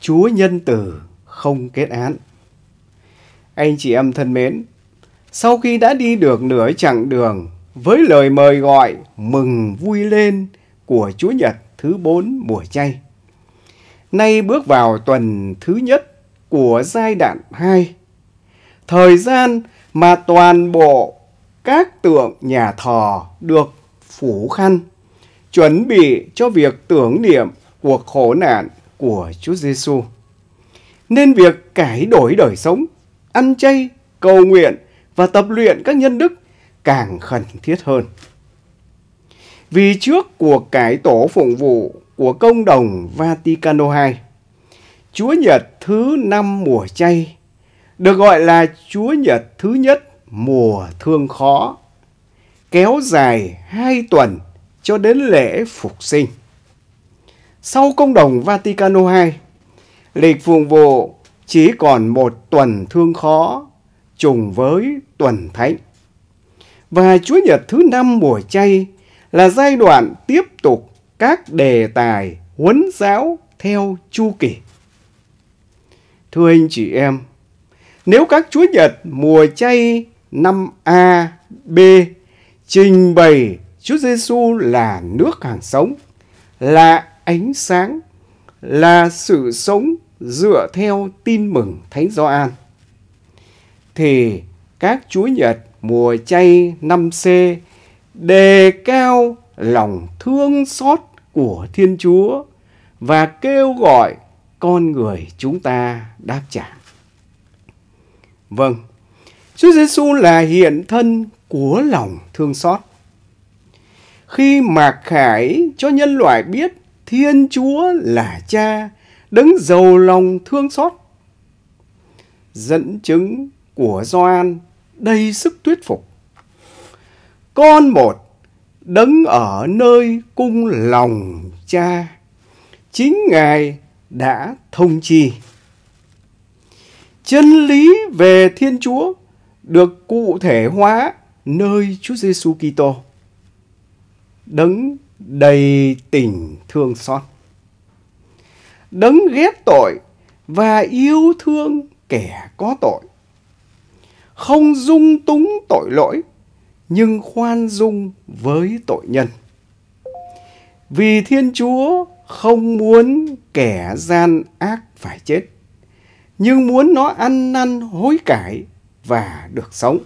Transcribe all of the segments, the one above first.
Chúa nhân từ không kết án. Anh chị em thân mến, sau khi đã đi được nửa chặng đường với lời mời gọi mừng vui lên của Chúa Nhật thứ bốn mùa chay, nay bước vào tuần thứ nhất của giai đoạn 2, thời gian mà toàn bộ các tượng nhà thờ được phủ khăn, chuẩn bị cho việc tưởng niệm cuộc khổ nạn của Chúa Giêsu. Nên việc cải đổi đời sống, ăn chay, cầu nguyện và tập luyện các nhân đức càng khẩn thiết hơn. Vì trước cuộc cải tổ phụng vụ của công đồng Vaticano II, Chúa Nhật thứ năm mùa chay được gọi là Chúa Nhật thứ nhất mùa thương khó, kéo dài hai tuần cho đến lễ phục sinh. Sau công đồng Vaticano II, lịch phụng vụ chỉ còn một tuần thương khó trùng với tuần thánh. Và Chúa Nhật thứ năm mùa chay là giai đoạn tiếp tục các đề tài huấn giáo theo chu kỳ. Thưa anh chị em, nếu các Chúa Nhật mùa chay năm A, B trình bày Chúa Giêsu là nước hàng sống, là ánh sáng, là sự sống dựa theo tin mừng Thánh Gioan thì các Chúa Nhật mùa chay năm C đề cao lòng thương xót của Thiên Chúa và kêu gọi con người chúng ta đáp trả. Vâng, Chúa Giêsu là hiện thân của lòng thương xót. Khi Mạc Khải cho nhân loại biết Thiên Chúa là Cha, đấng giàu lòng thương xót. Dẫn chứng của Gioan đầy sức thuyết phục. Con một đấng ở nơi cung lòng cha, chính Ngài đã thông chi. Chân lý về Thiên Chúa được cụ thể hóa nơi Chúa Giêsu Kitô. Đấng đầy tình thương xót. Đấng ghét tội và yêu thương kẻ có tội. Không dung túng tội lỗi, nhưng khoan dung với tội nhân. Vì Thiên Chúa không muốn kẻ gian ác phải chết, nhưng muốn nó ăn năn hối cải và được sống.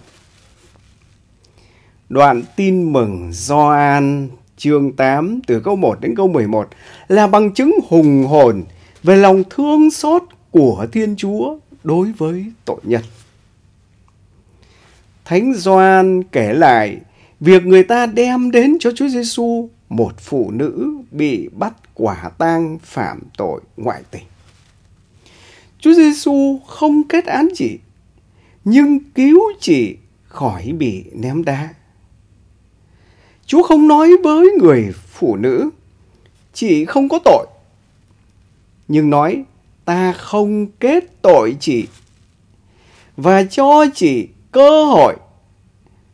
Đoạn tin mừng Gioan chương 8 từ câu 1 đến câu 11 là bằng chứng hùng hồn về lòng thương xót của Thiên Chúa đối với tội nhân. Thánh Gioan kể lại việc người ta đem đến cho Chúa Giêsu một phụ nữ bị bắt quả tang phạm tội ngoại tình. Chúa Giêsu không kết án chị, nhưng cứu chị khỏi bị ném đá. Chúa không nói với người phụ nữ, chị không có tội, nhưng nói ta không kết tội chị và cho chị cơ hội.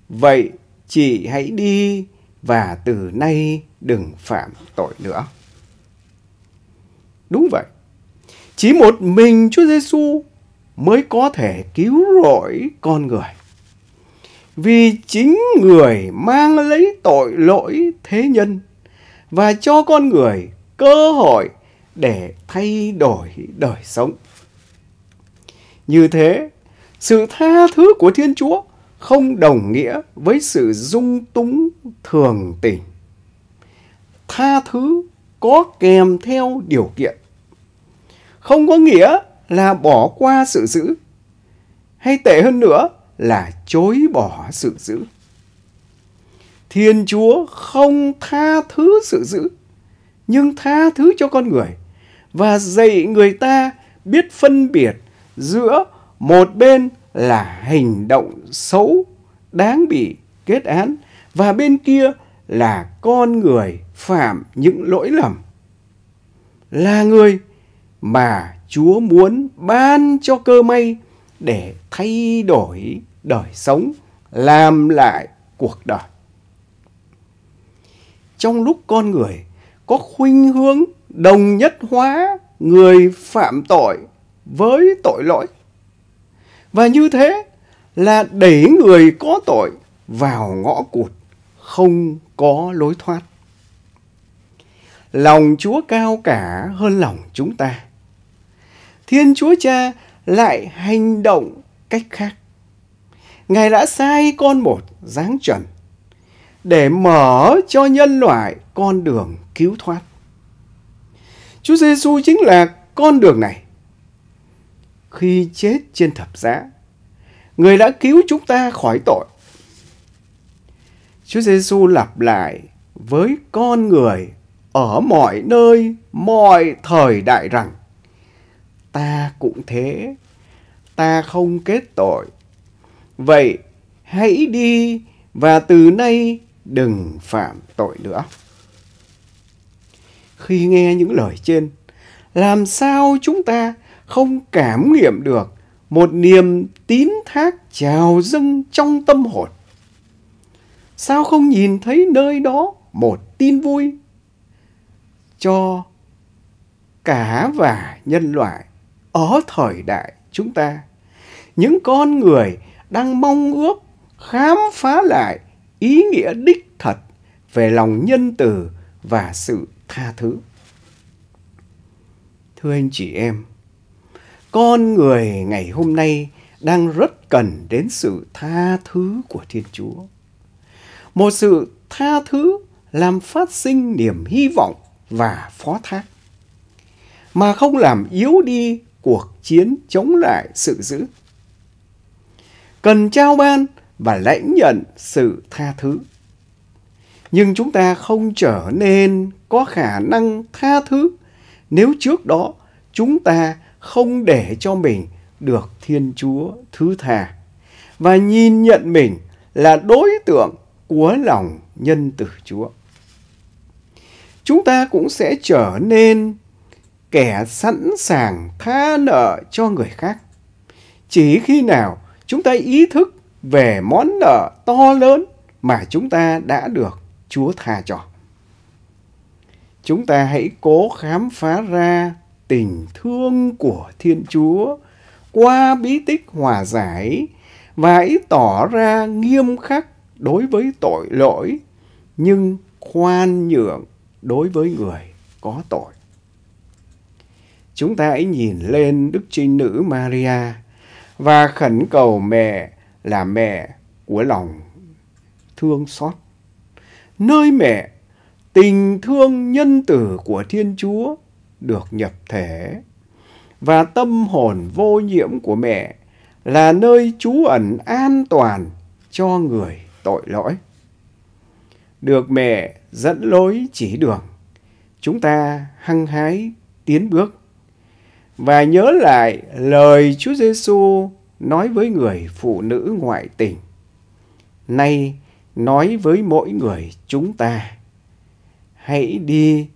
Vậy chị hãy đi và từ nay đừng phạm tội nữa. Đúng vậy. Chỉ một mình Chúa Giêsu mới có thể cứu rỗi con người. Vì chính người mang lấy tội lỗi thế nhân và cho con người cơ hội để thay đổi đời sống. Như thế, sự tha thứ của Thiên Chúa không đồng nghĩa với sự dung túng thường tình. Tha thứ có kèm theo điều kiện. Không có nghĩa là bỏ qua sự giữ. Hay tệ hơn nữa là chối bỏ sự giữ. Thiên Chúa không tha thứ sự giữ, nhưng tha thứ cho con người và dạy người ta biết phân biệt giữa một bên là hành động xấu đáng bị kết án và bên kia là con người phạm những lỗi lầm. Là người mà Chúa muốn ban cho cơ may để thay đổi đời sống, làm lại cuộc đời. Trong lúc con người có khuynh hướng đồng nhất hóa người phạm tội với tội lỗi. Và như thế là đẩy người có tội vào ngõ cụt, không có lối thoát. Lòng Chúa cao cả hơn lòng chúng ta. Thiên Chúa Cha lại hành động cách khác. Ngài đã sai con một dáng trần để mở cho nhân loại con đường cứu thoát. Chúa Giêsu chính là con đường này. Khi chết trên thập giá, người đã cứu chúng ta khỏi tội. Chúa Giêsu lặp lại với con người ở mọi nơi, mọi thời đại rằng ta cũng thế, ta không kết tội. Vậy hãy đi và từ nay đừng phạm tội nữa. Khi nghe những lời trên, làm sao chúng ta không cảm nghiệm được một niềm tín thác trào dâng trong tâm hồn? Sao không nhìn thấy nơi đó một tin vui cho cả và nhân loại ở thời đại chúng ta? Những con người đang mong ước khám phá lại ý nghĩa đích thật về lòng nhân từ và sự tha thứ. Thưa anh chị em, con người ngày hôm nay đang rất cần đến sự tha thứ của Thiên Chúa. Một sự tha thứ làm phát sinh niềm hy vọng và phó thác, mà không làm yếu đi cuộc chiến chống lại sự dữ. Cần trao ban và lãnh nhận sự tha thứ. Nhưng chúng ta không trở nên có khả năng tha thứ nếu trước đó chúng ta không để cho mình được Thiên Chúa thứ tha và nhìn nhận mình là đối tượng của lòng nhân từ Chúa. Chúng ta cũng sẽ trở nên kẻ sẵn sàng tha nợ cho người khác. Chỉ khi nào chúng ta ý thức về món nợ to lớn mà chúng ta đã được Chúa tha cho. Chúng ta hãy cố khám phá ra tình thương của Thiên Chúa qua bí tích hòa giải và hãy tỏ ra nghiêm khắc đối với tội lỗi, nhưng khoan nhượng đối với người có tội. Chúng ta hãy nhìn lên Đức Trinh Nữ Maria và khẩn cầu mẹ là mẹ của lòng thương xót. Nơi mẹ, tình thương nhân tử của Thiên Chúa được nhập thể và tâm hồn vô nhiễm của mẹ là nơi trú ẩn an toàn cho người tội lỗi. Được mẹ dẫn lối chỉ đường, chúng ta hăng hái tiến bước và nhớ lại lời Chúa Giêsu nói với người phụ nữ ngoại tình. Nay nói với mỗi người chúng ta, hãy đi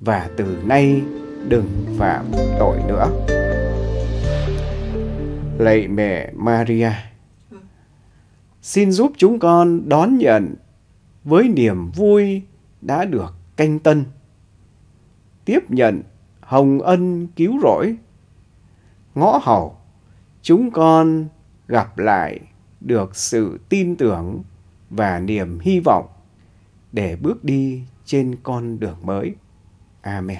và từ nay đừng phạm tội nữa. Lạy mẹ Maria, xin giúp chúng con đón nhận với niềm vui đã được canh tân, tiếp nhận hồng ân cứu rỗi, ngõ hầu chúng con gặp lại được sự tin tưởng và niềm hy vọng để bước đi trên con đường mới. Amen.